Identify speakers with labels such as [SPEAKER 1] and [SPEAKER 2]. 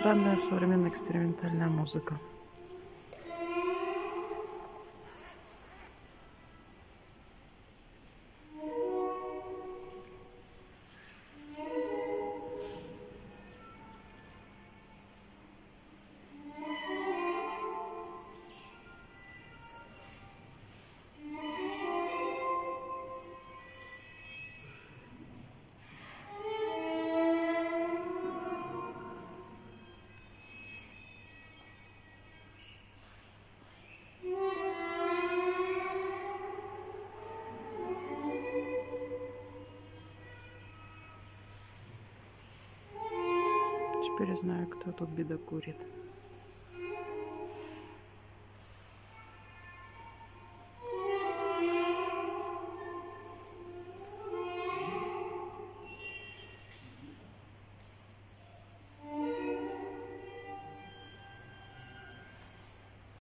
[SPEAKER 1] Странная современная экспериментальная музыка. Теперь знаю, кто тут бедокурит.